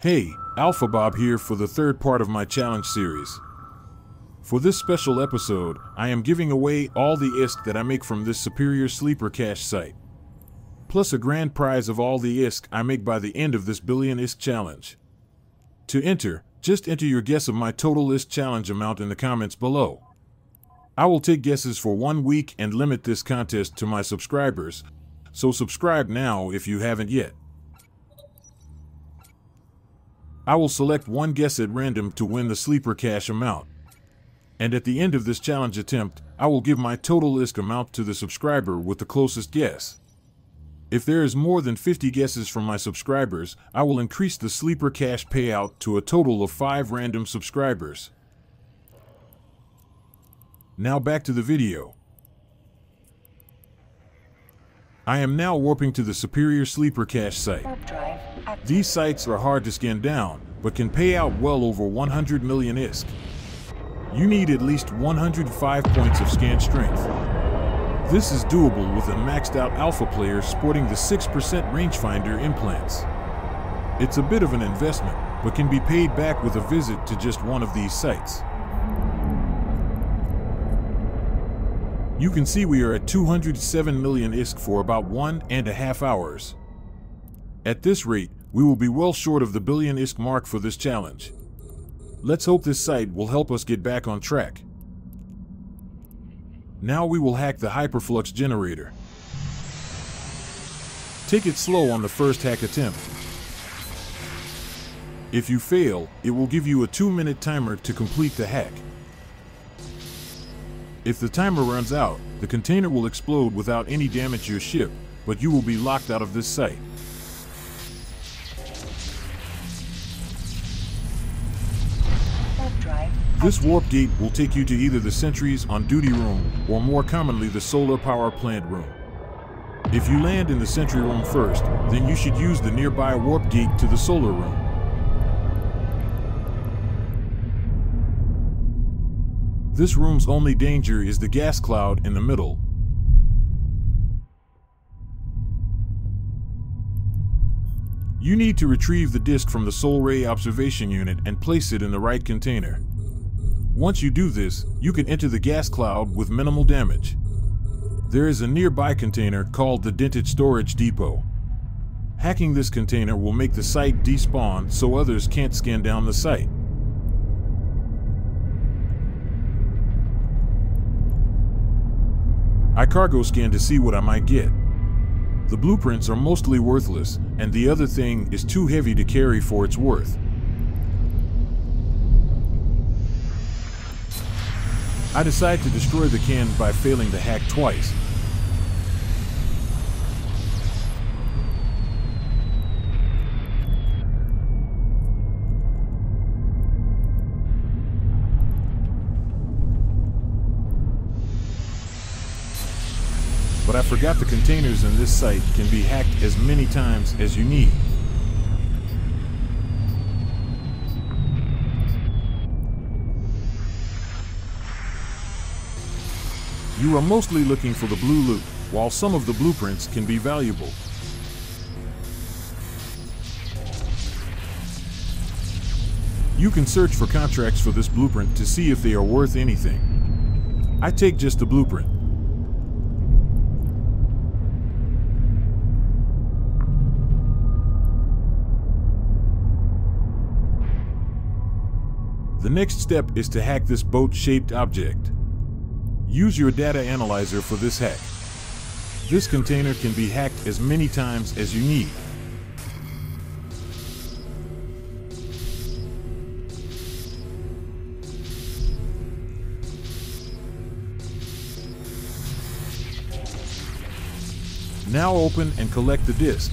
Hey, Alpha Bob here for the third part of my challenge series. For this special episode, I am giving away all the ISK that I make from this superior sleeper cache site. Plus a grand prize of all the ISK I make by the end of this billion ISK challenge. To enter, just enter your guess of my total ISK challenge amount in the comments below. I will take guesses for one week and limit this contest to my subscribers, so subscribe now if you haven't yet. I will select one guess at random to win the sleeper cache amount. And at the end of this challenge attempt, I will give my total ISK amount to the subscriber with the closest guess. If there is more than 50 guesses from my subscribers, I will increase the sleeper cache payout to a total of 5 random subscribers. Now back to the video. I am now warping to the Superior Sleeper Cache site. These sites are hard to scan down, but can pay out well over 100 million ISK. You need at least 105 points of scan strength. This is doable with a maxed out alpha player sporting the 6% rangefinder implants. It's a bit of an investment, but can be paid back with a visit to just one of these sites. You can see we are at 207 million ISK for about one and a half hours. At this rate, we will be well short of the billion ISK mark for this challenge. Let's hope this site will help us get back on track. Now we will hack the Hyperflux generator. Take it slow on the first hack attempt. If you fail, it will give you a 2 minute timer to complete the hack. If the timer runs out, the container will explode without any damage to your ship, but you will be locked out of this site. This warp gate will take you to either the sentries on duty room or more commonly the solar power plant room. If you land in the sentry room first, then you should use the nearby warp gate to the solar room. This room's only danger is the gas cloud in the middle. You need to retrieve the disk from the Sol Ray observation unit and place it in the right container. Once you do this, you can enter the gas cloud with minimal damage. There is a nearby container called the Dented Storage Depot. Hacking this container will make the site despawn so others can't scan down the site. I cargo scan to see what I might get. The blueprints are mostly worthless, and the other thing is too heavy to carry for its worth. I decide to destroy the can by failing to hack twice. but I forgot the containers in this site can be hacked as many times as you need. You are mostly looking for the blue loot, while some of the blueprints can be valuable. You can search for contracts for this blueprint to see if they are worth anything. I take just the blueprint. The next step is to hack this boat-shaped object. Use your data analyzer for this hack. This container can be hacked as many times as you need. Now open and collect the disk.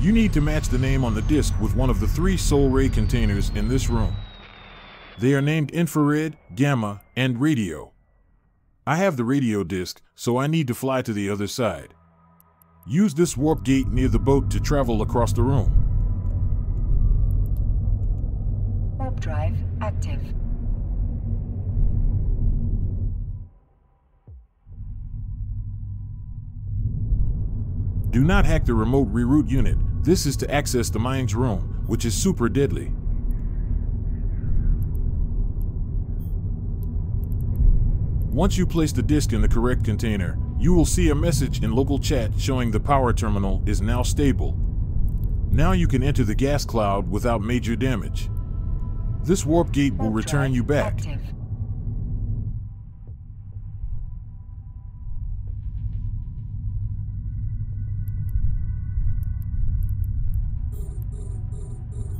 You need to match the name on the disk with one of the three Sol Ray containers in this room. They are named infrared, gamma, and radio. I have the radio disk, so I need to fly to the other side. Use this warp gate near the boat to travel across the room. Warp drive active. Do not hack the remote reroute unit. This is to access the mine's room, which is super deadly. Once you place the disk in the correct container, you will see a message in local chat showing the power terminal is now stable. Now you can enter the gas cloud without major damage. This warp gate will return you back. Active.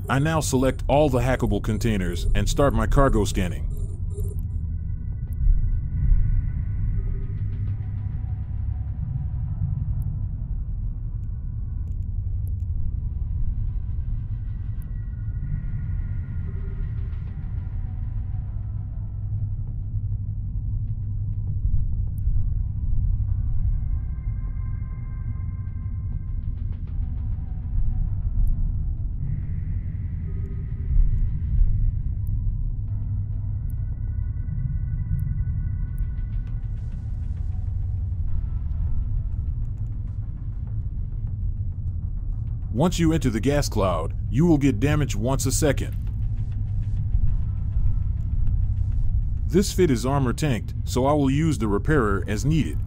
I now select all the hackable containers and start my cargo scanning. Once you enter the gas cloud, you will get damage once a second. This fit is armor tanked, so I will use the repairer as needed.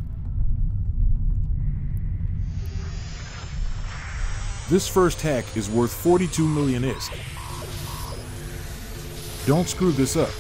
This first hack is worth 42 million ISK. Don't screw this up.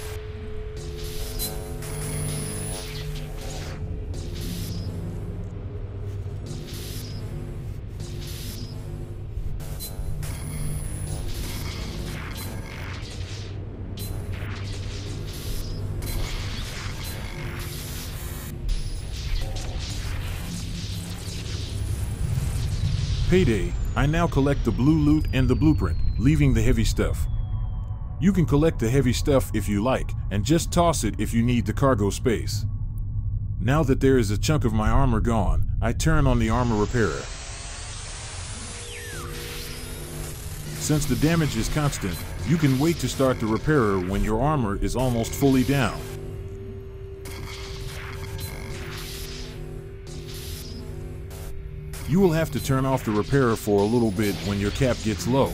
Payday, I now collect the blue loot and the blueprint, leaving the heavy stuff. You can collect the heavy stuff if you like, and just toss it if you need the cargo space. Now that there is a chunk of my armor gone, I turn on the armor repairer. Since the damage is constant, you can wait to start the repairer when your armor is almost fully down. You will have to turn off the repairer for a little bit when your cap gets low.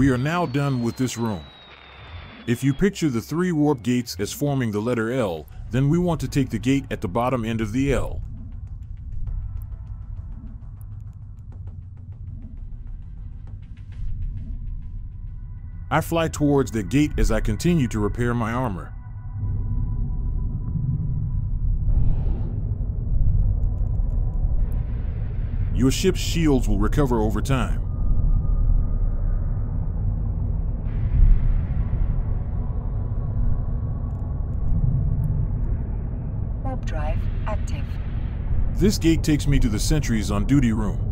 We are now done with this room. If you picture the three warp gates as forming the letter L, then we want to take the gate at the bottom end of the L. I fly towards the gate as I continue to repair my armor. Your ship's shields will recover over time. This gate takes me to the sentries on duty room.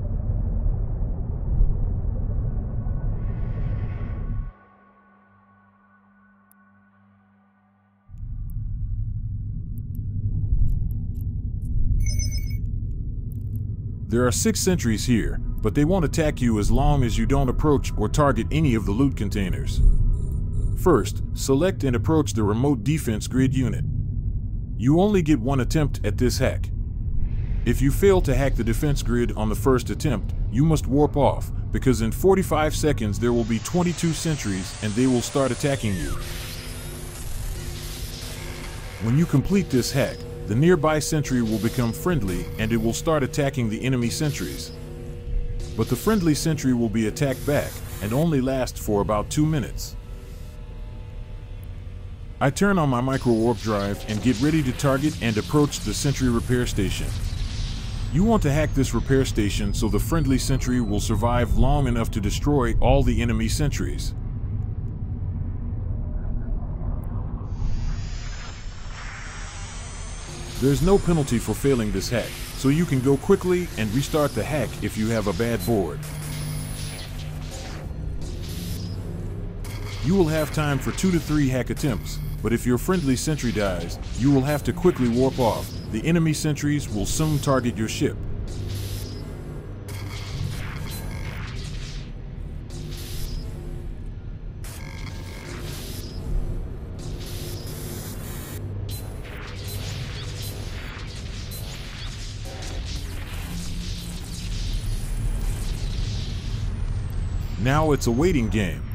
There are six sentries here, but they won't attack you as long as you don't approach or target any of the loot containers. First, select and approach the remote defense grid unit. You only get one attempt at this hack, if you fail to hack the defense grid on the first attempt, you must warp off, because in 45 seconds there will be 22 sentries and they will start attacking you. When you complete this hack, the nearby sentry will become friendly and it will start attacking the enemy sentries. But the friendly sentry will be attacked back and only last for about 2 minutes. I turn on my micro warp drive and get ready to target and approach the sentry repair station. You want to hack this repair station so the friendly sentry will survive long enough to destroy all the enemy sentries. There's no penalty for failing this hack, so you can go quickly and restart the hack if you have a bad board. You will have time for two to three hack attempts, but if your friendly sentry dies, you will have to quickly warp off. The enemy sentries will soon target your ship. Now it's a waiting game.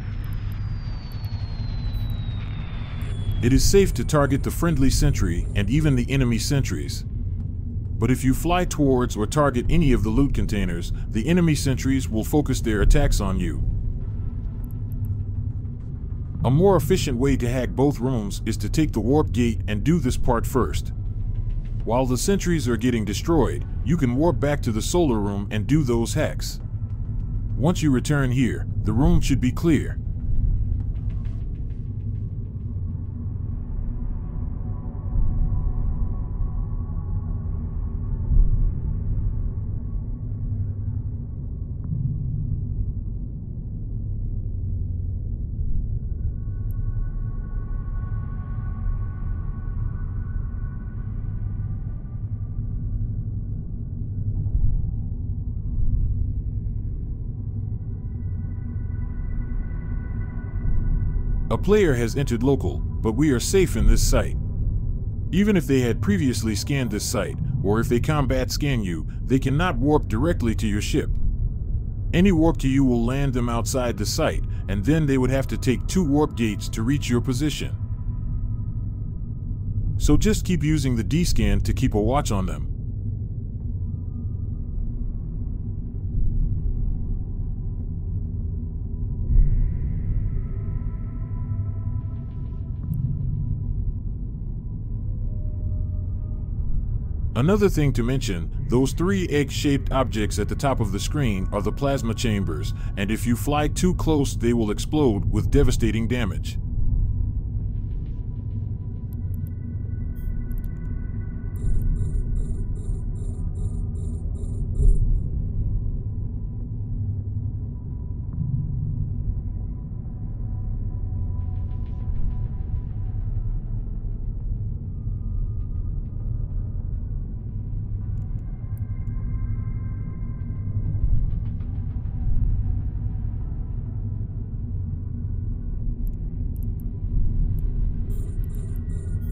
It is safe to target the friendly sentry and even the enemy sentries. But if you fly towards or target any of the loot containers, the enemy sentries will focus their attacks on you. A more efficient way to hack both rooms is to take the warp gate and do this part first. While the sentries are getting destroyed, you can warp back to the solar room and do those hacks. Once you return here, the room should be clear. A player has entered local, but we are safe in this site. Even if they had previously scanned this site, or if they combat scan you, they cannot warp directly to your ship. Any warp to you will land them outside the site, and then they would have to take two warp gates to reach your position. So just keep using the D-scan to keep a watch on them. Another thing to mention, those three egg-shaped objects at the top of the screen are the plasma chambers, and if you fly too close they will explode with devastating damage.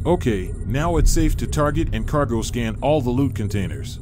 Okay, now it's safe to target and cargo scan all the loot containers.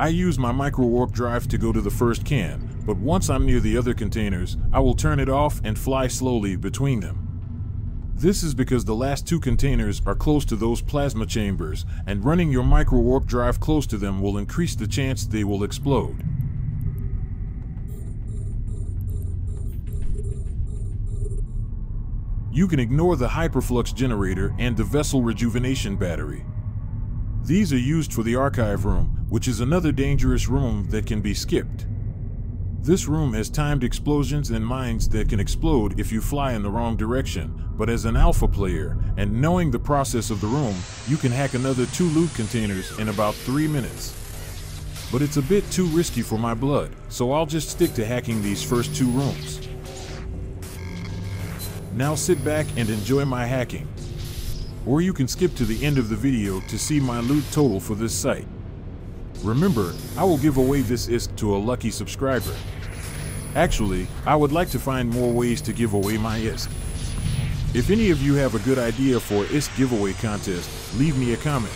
I use my micro warp drive to go to the first can, but once I'm near the other containers, I will turn it off and fly slowly between them. This is because the last two containers are close to those plasma chambers, and running your micro warp drive close to them will increase the chance they will explode. You can ignore the hyperflux generator and the vessel rejuvenation battery. These are used for the archive room, which is another dangerous room that can be skipped. This room has timed explosions and mines that can explode if you fly in the wrong direction, but as an alpha player, and knowing the process of the room, you can hack another two loot containers in about 3 minutes. But it's a bit too risky for my blood, so I'll just stick to hacking these first two rooms. Now sit back and enjoy my hacking. Or you can skip to the end of the video to see my loot total for this site. Remember, I will give away this ISK to a lucky subscriber. Actually, I would like to find more ways to give away my ISK. If any of you have a good idea for ISK giveaway contest, leave me a comment.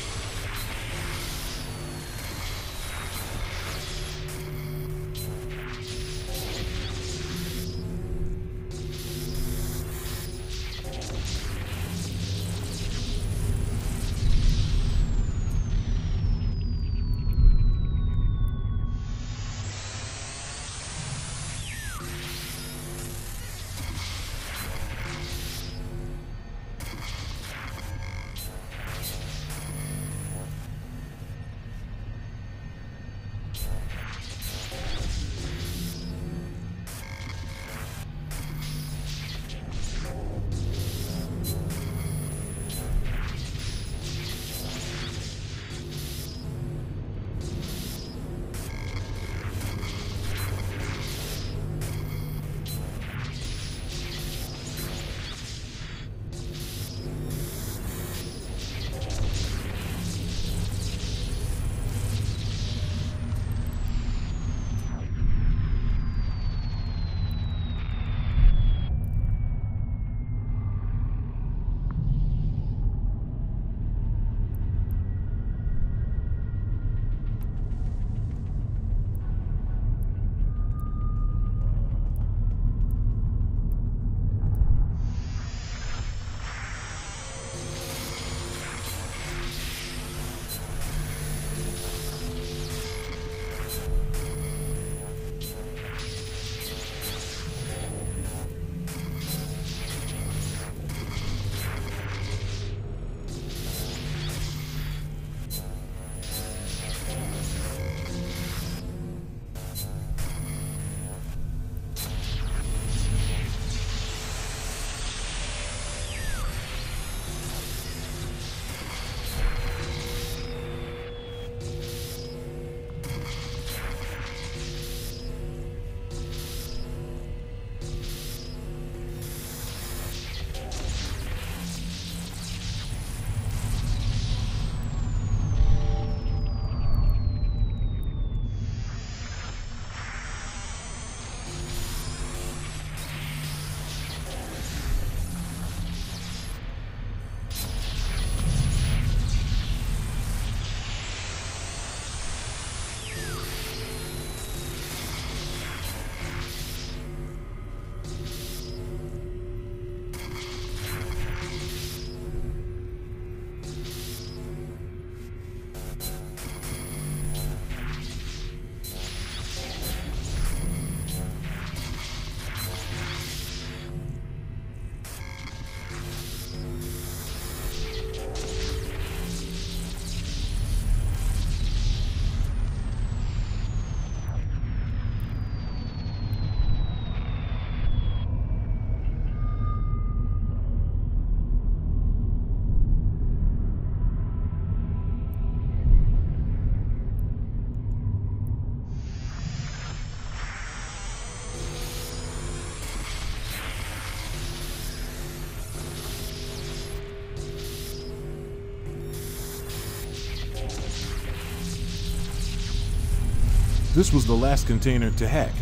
This was the last container to hack.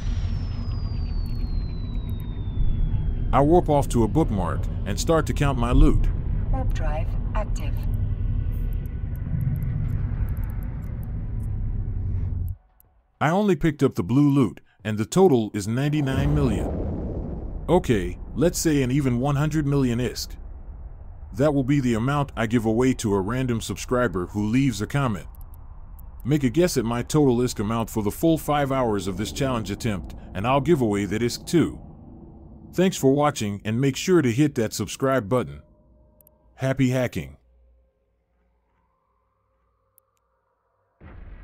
I warp off to a bookmark and start to count my loot. Warp drive active. I only picked up the blue loot, and the total is 99 million. Okay, let's say an even 100 million ISK. That will be the amount I give away to a random subscriber who leaves a comment. Make a guess at my total ISK amount for the full 5 hours of this challenge attempt, and I'll give away that ISK too. Thanks for watching and make sure to hit that subscribe button. Happy hacking!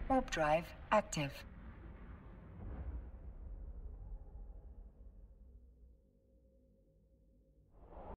Warp drive active.